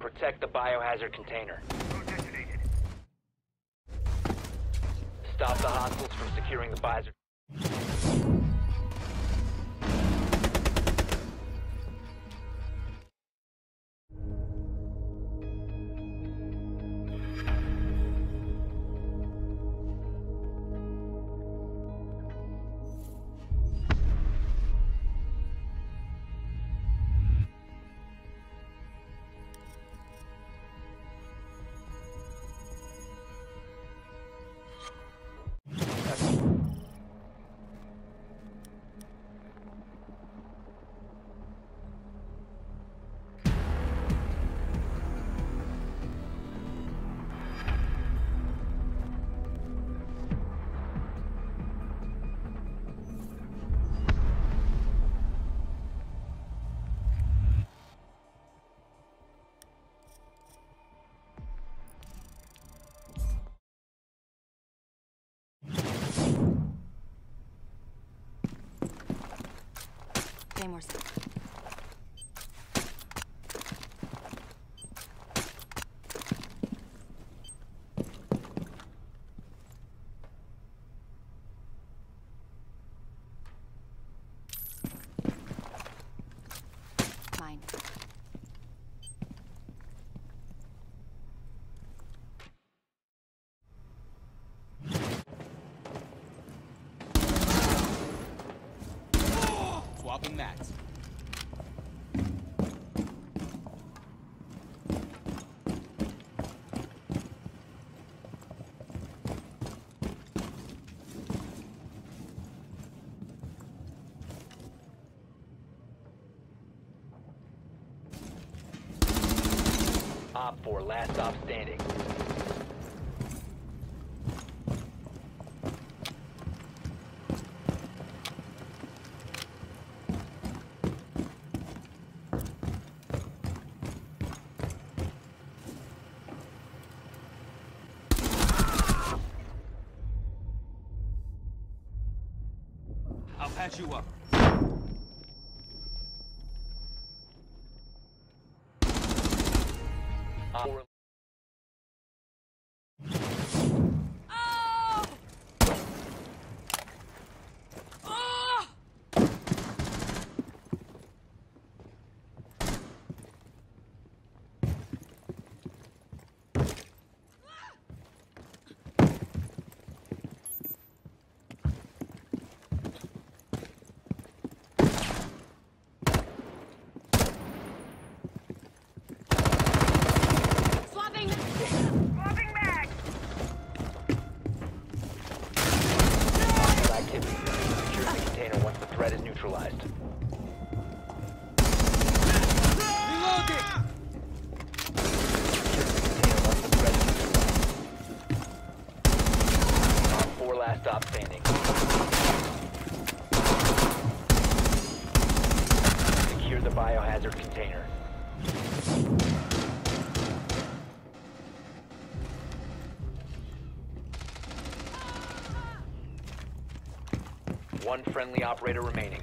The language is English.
Protect the biohazard container. Stop the hostiles from securing the biohazard. Claymores. Op 4, last stop standing. I'll patch you up. Op container. One friendly operator remaining.